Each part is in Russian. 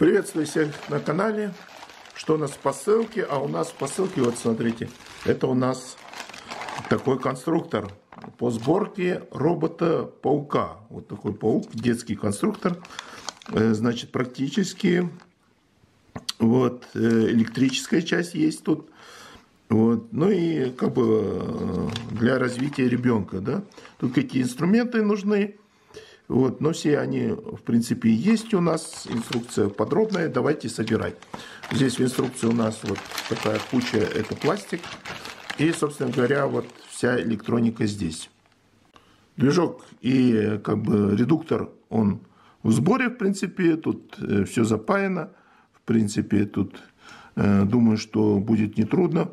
Приветствую всех на канале. Что у нас в посылке? А у нас в посылке, вот смотрите, это у нас такой конструктор по сборке робота-паука. Вот такой паук, детский конструктор. Э, значит, практически вот э, электрическая часть есть тут. Вот. Ну и как бы э, для развития ребенка, да. Тут какие инструменты нужны. Вот, но все они, в принципе, есть у нас. Инструкция подробная. Давайте собирать. Здесь в инструкции у нас вот такая куча, это пластик. И, собственно говоря, вот вся электроника здесь. Движок и как бы редуктор, он в сборе, в принципе. Тут э, все запаяно. В принципе, тут э, думаю, что будет нетрудно.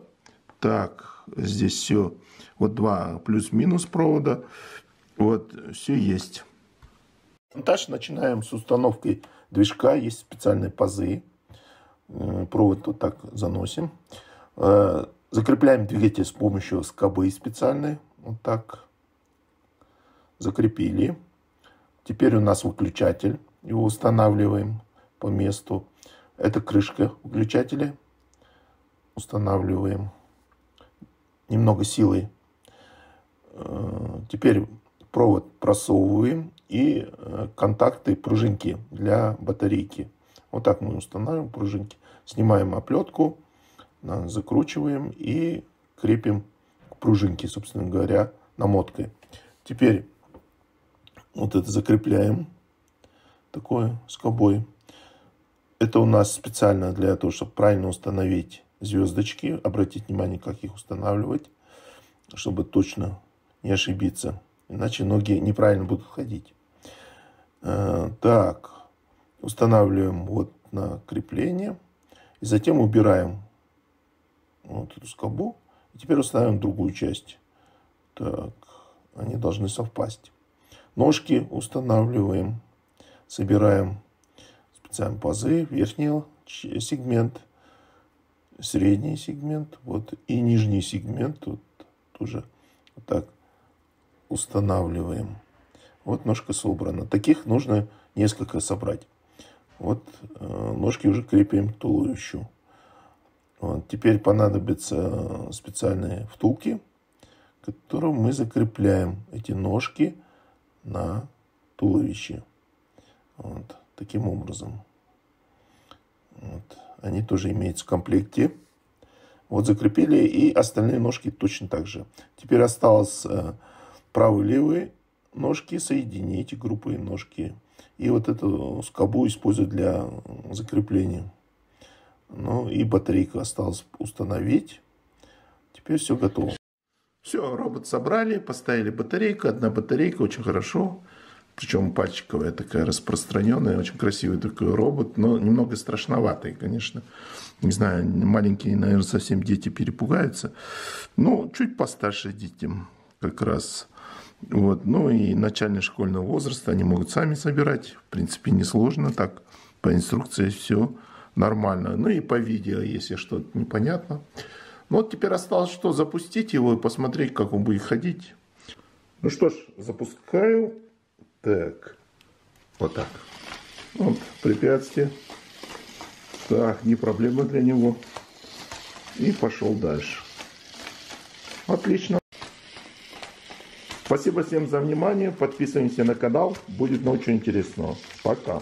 Так, здесь все. Вот два плюс-минус провода. Вот, все есть. Монтаж начинаем с установкой движка. Есть специальные пазы. Э, провод вот так заносим. Э, закрепляем двигатель с помощью скобы специальной. Вот так. Закрепили. Теперь у нас выключатель. Его устанавливаем по месту. Это крышка выключателя. Устанавливаем. Немного силой. Э, теперь провод просовываем и э, контакты пружинки для батарейки. Вот так мы устанавливаем пружинки. Снимаем оплетку, закручиваем и крепим к пружинке, собственно говоря, намоткой. Теперь вот это закрепляем такой скобой. Это у нас специально для того, чтобы правильно установить звездочки. Обратить внимание, как их устанавливать, чтобы точно не ошибиться. Иначе ноги неправильно будут ходить. Э, так, устанавливаем вот на крепление. И затем убираем вот эту скобу. И теперь устанавливаем другую часть. Так, они должны совпасть. Ножки устанавливаем. Собираем специальные пазы. Верхний сегмент, средний сегмент вот, и нижний сегмент. Вот тоже вот так устанавливаем. Вот ножка собрана. Таких нужно несколько собрать. Вот э, ножки уже крепим к туловищу. Вот. Теперь понадобятся специальные втулки, которым мы закрепляем эти ножки на туловище. Вот. Таким образом. Вот. Они тоже имеются в комплекте. Вот закрепили и остальные ножки точно так же. Теперь осталось э, ножки соединить, группы ножки. И вот эту скобу использовать для закрепления. Ну и батарейку осталось установить. Теперь все готово. Все, робот собрали, поставили батарейку. Одна батарейка, очень хорошо. Причем пальчиковая такая распространенная, очень красивый такой робот, но немного страшноватый, конечно. Не знаю, маленькие, наверное, совсем дети перепугаются. Ну, чуть постарше детям как раз вот. Ну и начальный школьного возраста они могут сами собирать. В принципе, несложно так. По инструкции все нормально. Ну и по видео, если что-то непонятно. Ну вот теперь осталось что? Запустить его и посмотреть, как он будет ходить. Ну что ж, запускаю. Так. Вот так. Вот препятствие. Так, не проблема для него. И пошел дальше. Отлично. Спасибо всем за внимание. Подписываемся на канал. Будет очень интересно. Пока.